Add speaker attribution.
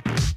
Speaker 1: Thank you.